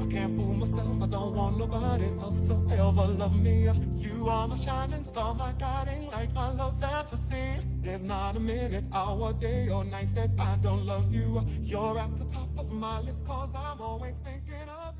I can't fool myself, I don't want nobody else to ever love me. You are my shining star, my guiding light, my love fantasy. There's not a minute, hour, day, or night that I don't love you. You're at the top of my list, cause I'm always thinking of you.